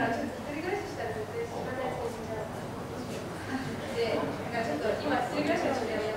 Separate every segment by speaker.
Speaker 1: ちょっと一人暮らししたら絶対知らないいなかちょっと今一人暮らしはちょっとやめ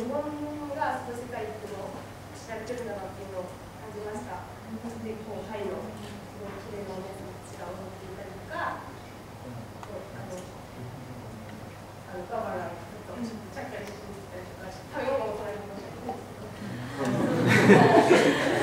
Speaker 1: 日本がその世界っていうの知られてるんだなっていうのを感じました。でこうのすごい綺麗なお姉さんたちが踊っていたりとか、あのあのガバラちょっとちゃっかりしてみたりとか、食べ物も取られてましたけ。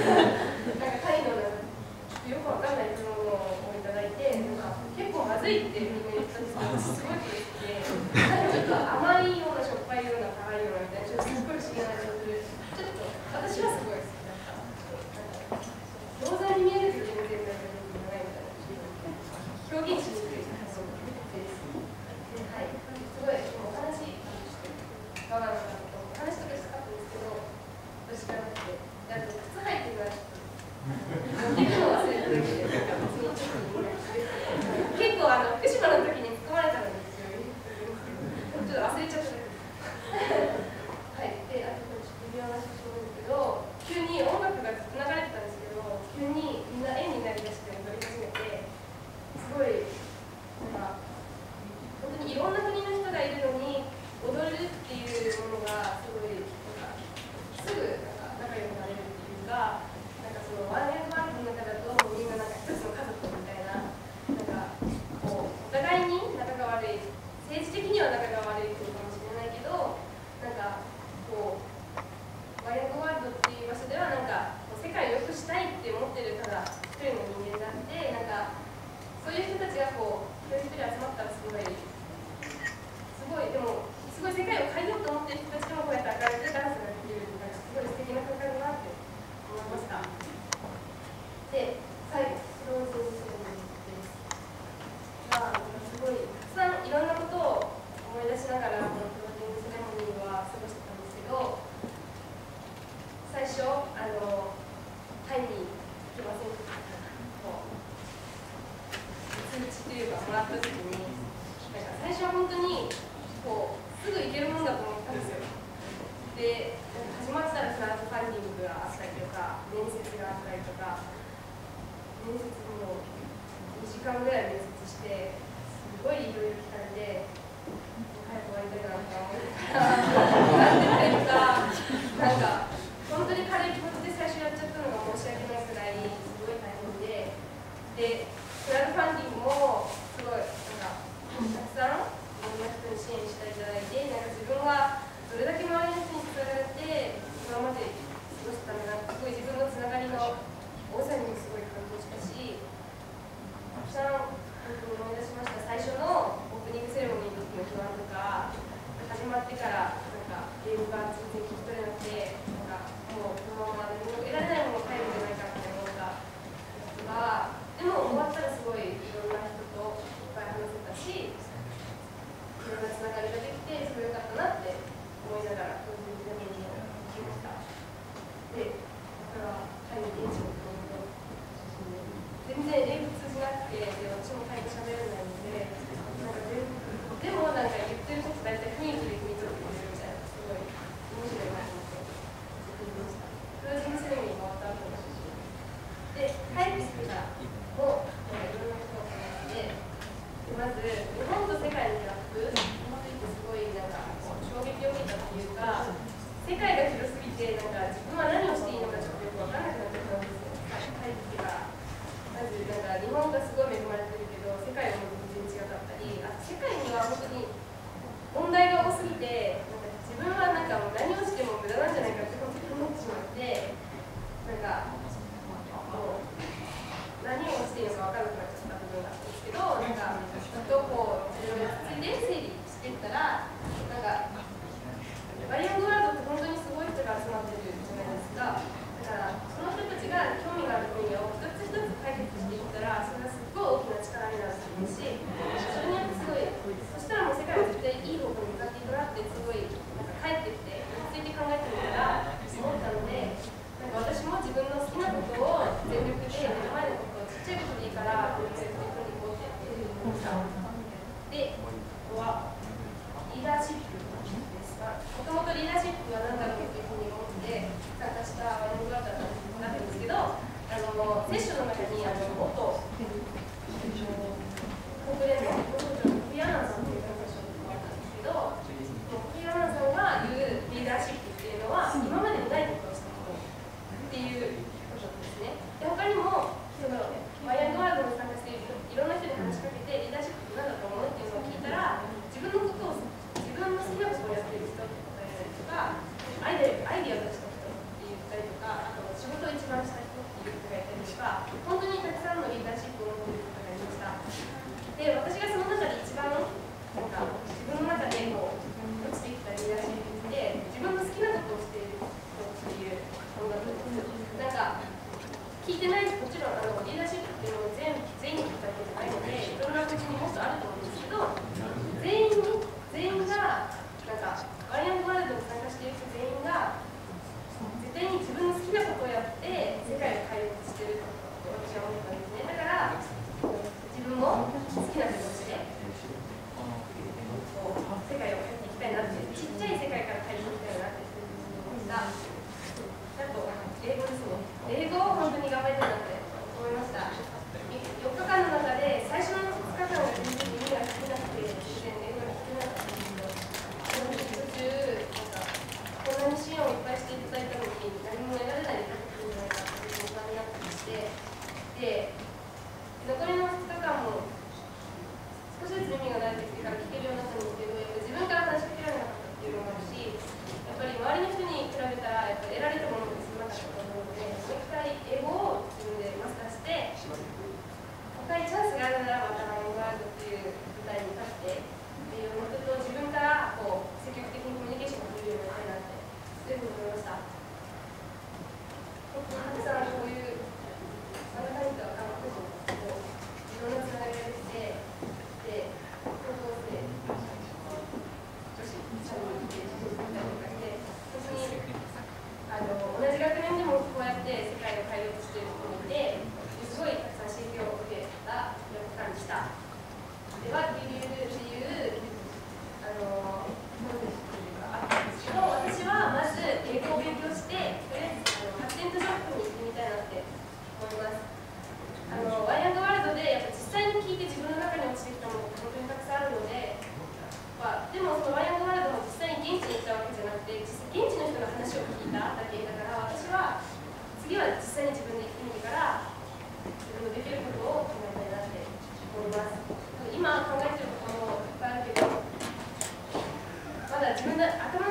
Speaker 1: 真的，
Speaker 2: 啊。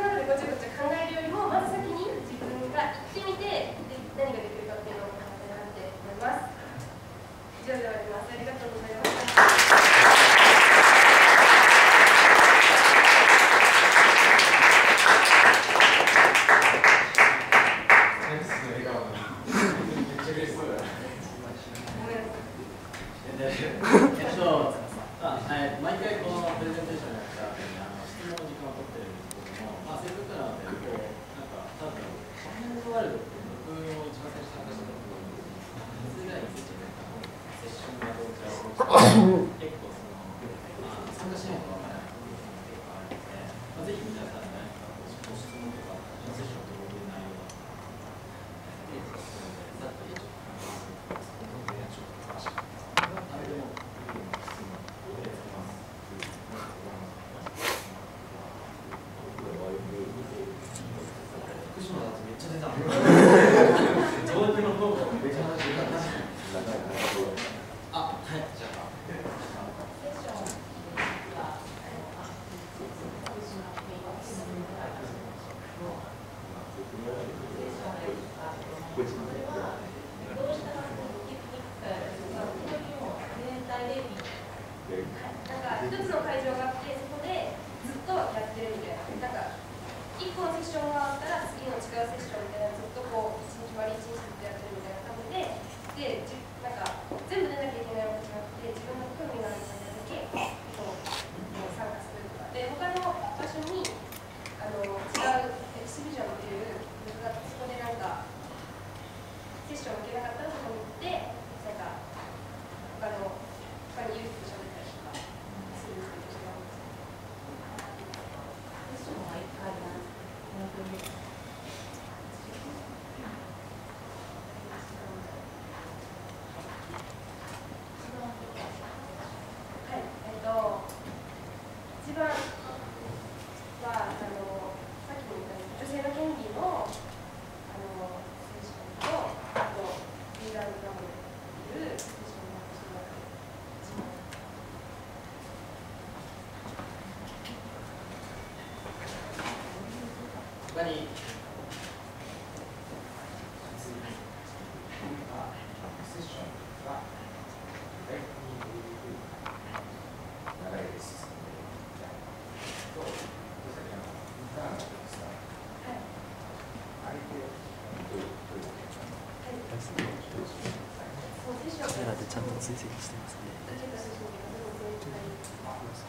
Speaker 2: 追跡してますね。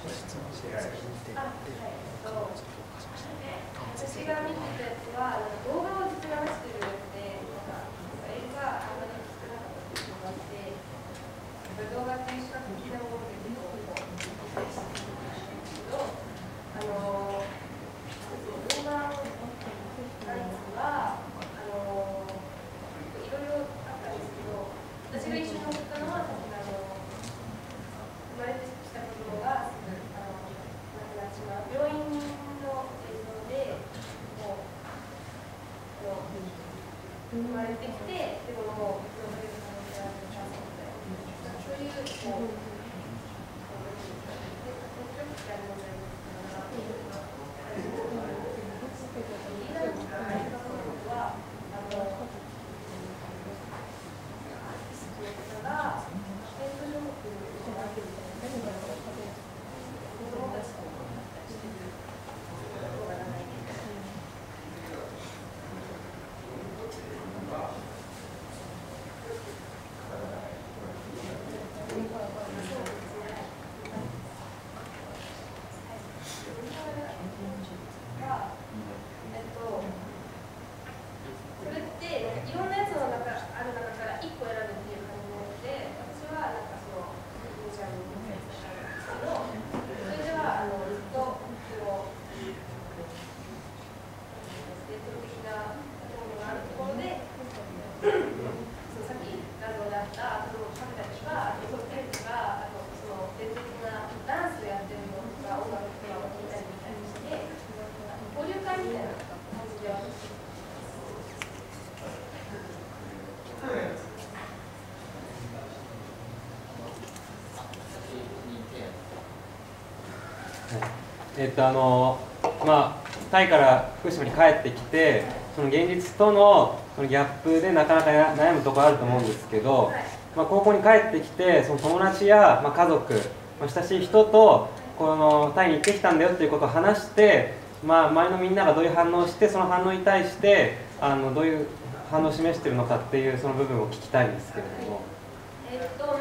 Speaker 2: 質問して、
Speaker 1: 私が見てたやつは、動画
Speaker 3: えっとあのまあ、タイから福島に帰ってきてその現実とのそのギャップでなかなか悩むところあると思うんですけど、まあ、高校に帰ってきてその友達や、まあ、家族、まあ、親しい人とこのタイに行ってきたんだよっていうことを話して、まあ、周りのみんながどういう反応をしてその反応に対してあのどういう反応を示してるのかっていうその部分を聞きたいんですけれども。
Speaker 1: えっと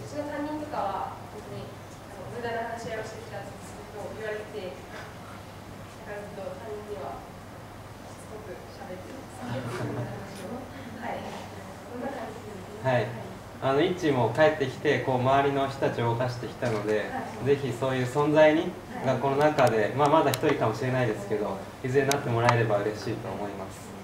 Speaker 1: うちの担任とかは別にあの無駄な話し合い。をしてきたってずっと言われてだからずっと担任にはしつこく喋ってますはいそんな感じですね
Speaker 3: はい、あのイッチも帰ってきてこう周りの人たちを動かしてきたので、ぜひそういう存在に学校の中で、まあ、まだ一人かもしれないですけどいずれなってもらえれば嬉しいと思いま
Speaker 4: す。